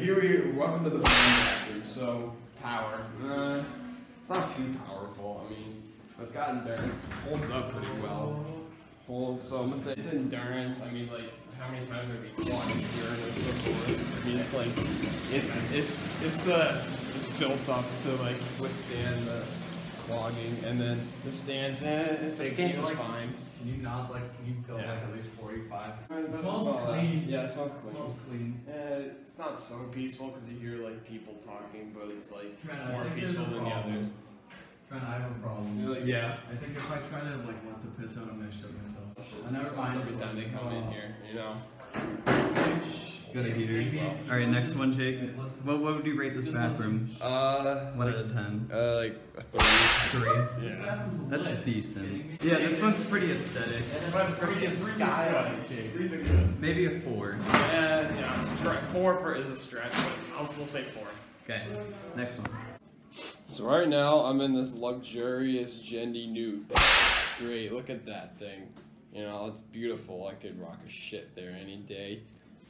Here we are. Welcome to the bathroom. So power. Uh, it's not too powerful. I mean, it's got endurance. Holds up pretty well. Holds. So I'm gonna say it's endurance. I mean, like how many times have we quad here this before? I mean, it's like it's it's it's uh it's built up to like withstand the clogging, and then the stance. Eh, the Hey, stance you is like- fine. Can you not like, can you go Yeah. like at least 45? It smells clean. Yeah, it smells It clean. smells clean. Uh, it's not so peaceful because you hear like people talking, but it's like Trent, I more peaceful a than the others. Trent, I have a problem. So, like, Yeah. I think if I try to like let the piss out, I'm gonna shit myself. I never mind. every time they come in here, you know. Got a heater. Maybe- All right, next one, Jake. What, what would you rate this bathroom? Uh, One out of ten. uh, like a three. Three. This bathroom's That's decent. Yeah, this one's pretty aesthetic. And it's freaking skylight, Jake. Three's a good. Maybe a four. Yeah, yeah. Four for is a stretch, but I'll we'll say four. Okay, next one. So right now I'm in this luxurious Gendy nude. Great. Look at that thing. You know, it's beautiful. I could rock a shit there any day.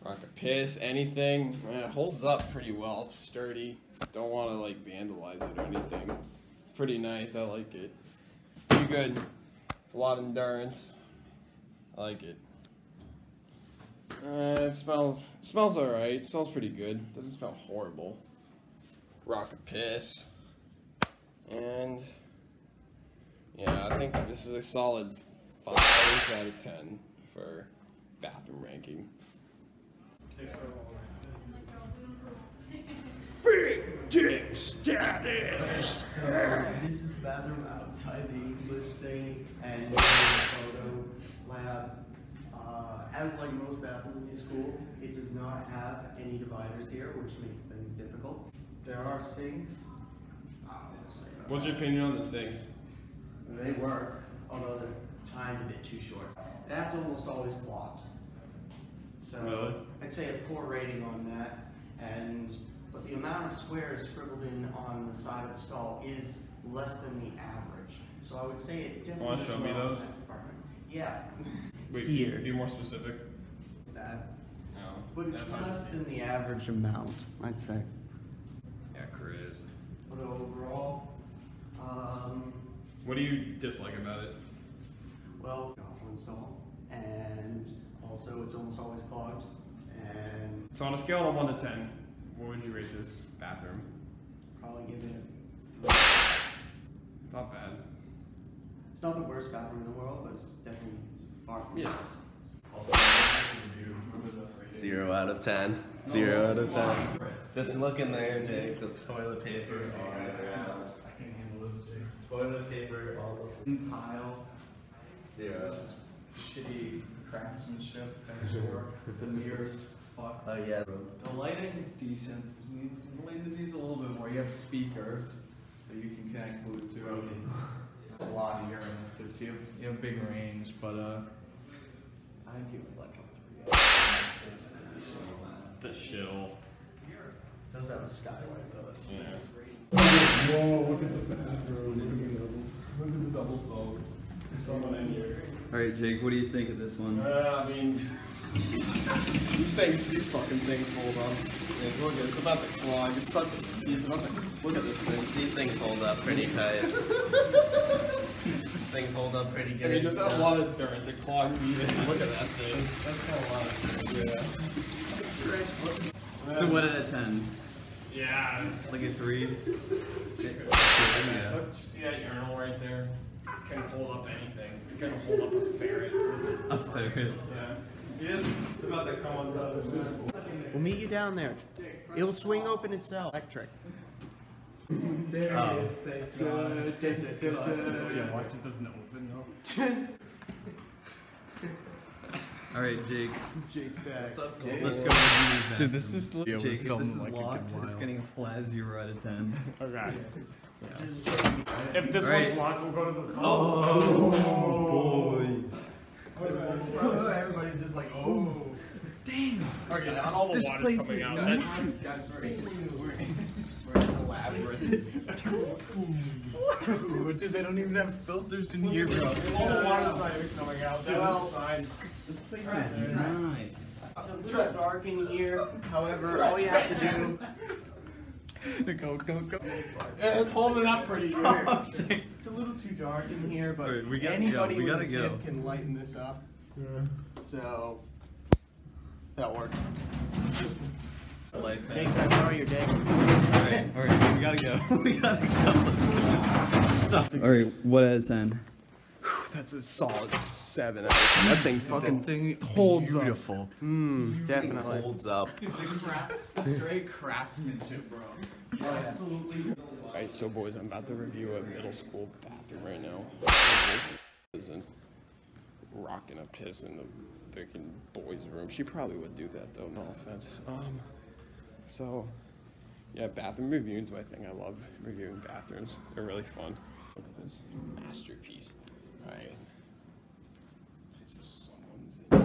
Rock a piss, anything. It holds up pretty well. It's sturdy. Don't want to like vandalize it or anything. It's pretty nice. I like it. Pretty good. It's a lot of endurance. I like it. Uh, it smells it smells alright. Smells pretty good. Doesn't smell horrible. Rock a piss. And yeah, I think this is a solid five out of ten for bathroom ranking. Big dick status. So this is the bathroom outside the English thing and the photo lab. Uh, as like most bathrooms in your school, it does not have any dividers here, which makes things difficult. There are sinks. What's your opinion on the sinks? They work, although they're timed a bit too short. That's almost always clogged. So Really? I'd say a poor rating on that. And but the amount of squares scribbled in on the side of the stall is less than the average. So I would say it definitely. Wanna is show me low in those? Yeah. Wait, Here. be more specific? that. No. But it's that's less than the average amount, I'd say. Yeah, Chris. But overall, um, What do you dislike about it? well, got one stall, and also it's almost always clogged, and So on a scale of one to ten, what would you rate this bathroom? probably give it a three. It's not bad. It's not the worst bathroom in the world, but it's definitely far from the Yeah. best. Zero out of ten. Zero out of ten. Just look in there, Jake. The toilet paper all around. I can't handle this, Jake. Toilet paper all over. Tile, Zero. shitty craftsmanship, finish work, the mirrors, fuck. Oh yeah. The lighting's decent. It needs, the lighting needs a little bit more. You have speakers, so you can connect Bluetooth. Okay. A lot of urinals too, so you have, you have big range, but uh, I'd give it like a three. The shill. Does have a skylight though, that's Yeah. nice. Whoa, look at the bathroom. Look at the double stall. There's someone in here. All right, Jake. What do you think of this one? Uh, I mean, these things, these fucking things hold on. Yeah, look at. It's about to clog. It's about to see. It's about to. Look at this thing. These things hold up pretty tight. things hold up pretty good. I good. mean, there's not a lot of endurance. It clogged me. Look at that thing. That's got a lot of. Yeah. So what out of ten? Yeah. Like a three. Yeah. Look, you see that urinal right there? It can hold up anything. It can hold up a ferret. A ferret. Yeah. See it? It's about to come on. We'll meet you down there. It'll swing open itself. Electric. There Oh. it is, thank God. Yeah, watch it doesn't open though. All right, Jake. Jake's back. What's up, Jake? Let's go with Dude, this is Jake, if this is locked, it's getting a flat zero out of ten. Okay. If this Right. one's locked, we'll go to the. Oh, boys. Everybody's just like, oh. Okay, not all the This water's place coming is out. nuts. That- Dude, they don't even have filters in here, bro. all the water's not even coming out. That's a sign. This place is nice. It's a little dark in here. However, all you have to do. go, go, go. Yeah, it's holding up pretty good. It's a little too dark in here, but Alright, we gotta anybody go, we with gotta a go. tip can lighten this up. So that works. Life, Jake, man. can I borrow your dick? Alright, alright, we gotta go. we gotta go. Let's go. Alright, what out of 10? That's a solid seven out of. That thing fucking thing holds up. beautiful. Mmm, definitely. Holds up. Straight craftsmanship, bro. Absolutely. Alright, so boys, I'm about to review a middle school bathroom right now. Isn't rocking a piss in the freaking boys' room. She probably would do that though, no offense. Um, so yeah, bathroom reviewing is my thing. I love reviewing bathrooms. They're really fun. Look at this masterpiece. Alright. So someone's in.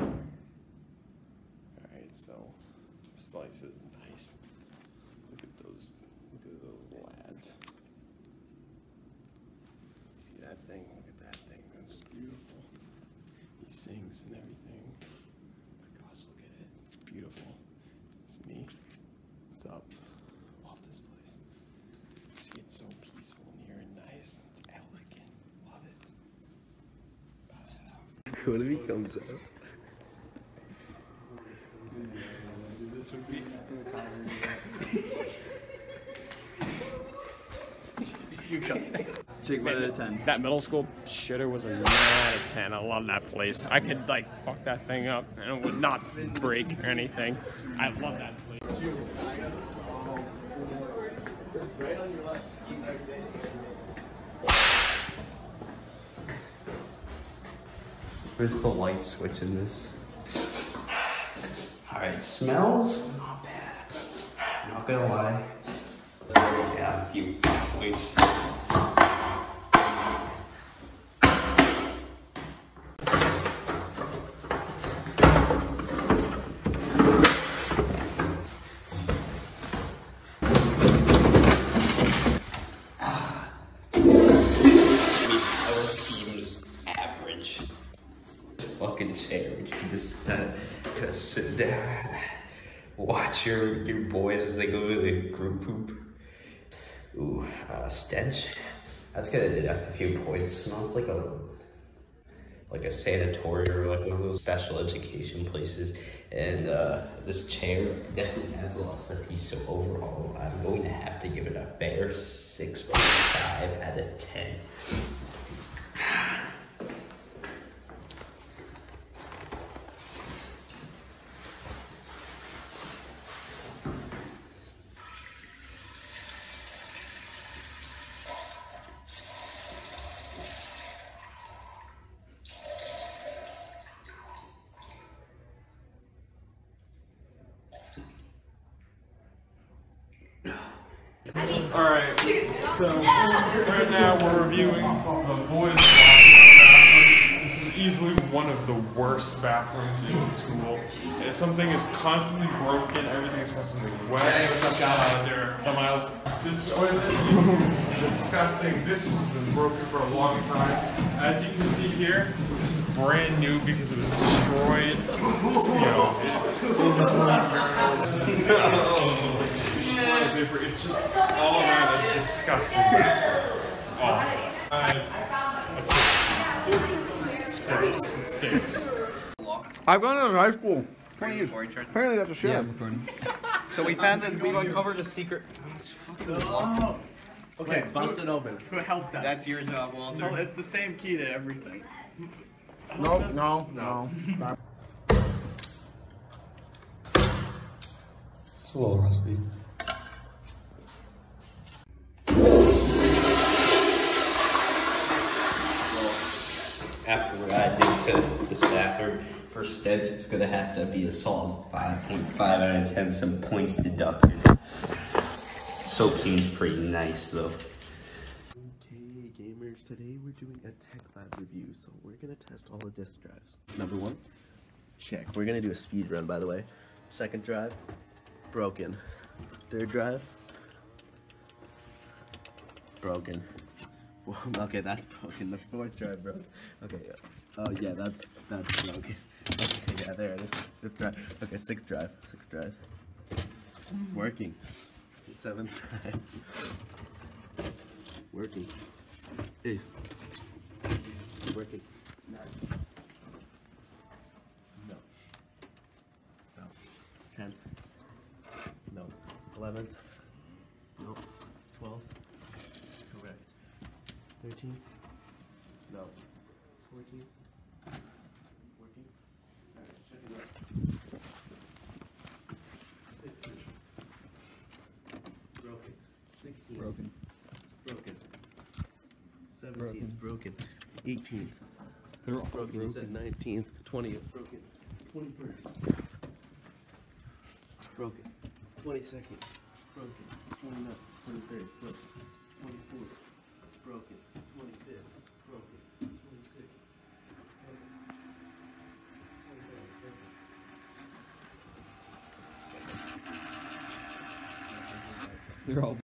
Alright, so this is nice. Look at those look at those lads. See that thing? Look at that thing. That's beautiful. He sings and everything. my gosh, look at it. It's beautiful. It's me. What's up? Love this place. See, it's so peaceful in here and nice. It's elegant. Love it. What if he comes out? Jake, what out of 10? That middle school shitter was a 9 out of 10. I love that place. I could, like, fuck that thing up and it would not break or anything. I love that place. Where's the light switch in this? Alright, smells not bad. Not gonna lie. Yeah, a few points. Power seems average. Fucking chair, you can just uh, just sit down, watch your your boys as they go to the group poop. Ooh, uh, stench. That's gonna deduct a few points. Smells like a like a sanatorium or like one of those special education places. And uh, this chair definitely has a piece. So overall, I'm going to have to give it a fair 6.5 out of 10. Alright, so right now we're reviewing the boys' bathroom. This is easily one of the worst bathrooms in the school. And something is constantly broken, everything is constantly wet. Hey, what's up, guys? there, the miles. This, oh, this is disgusting. This has been broken for a long time. As you can see here, this is brand new because it was destroyed. You know, oh, it, toilet paper. It's just all around a disgusting bathroom. It's awful. I, it's, it's gross. It stinks. I've gone to high school. Apparently that's a shit. Yeah. So we found that we've uncovered a secret. Oh, Okay, Bust it open. who helped us? That's your job, Walter. No, it's the same key to everything. No, no, no. It's a little rusty. After what I did to this bathroom, for stench, it's gonna have to be a solid 5.5 out of 10, some points deducted. Soap seems pretty nice though. Okay, gamers, today we're doing a tech lab review, so we're gonna test all the disk drives. Number one, check. We're gonna do a speed run, by the way. Second drive, broken. Third drive, broken. Okay, that's broken. The fourth drive broke. Okay, oh yeah, that's that's broken. Okay, yeah, there it is. Fifth drive. Okay, sixth drive. Sixth drive. Working. Seventh drive. Working. Eighth. Working. Nine. No. No. Ten. No. Eleven. No. Twelve. Correct. Thirteen. No. Fourteen. Working. Alright, second up. Fifteen. Broken. Sixteen. Broken. Broken. Seventeenth. Broken. Eighteenth. They're all Broken. You said nineteenth. Twentieth. Broken. Twenty-first. Broken. Twenty-second. Broken. Twenty-ninth. Twenty-third. Broken. Twenty-fourth. Broken. Twenty-fifth. Broken. Twenty-sixth. Broken. Twenty-seventh. Broken. They're all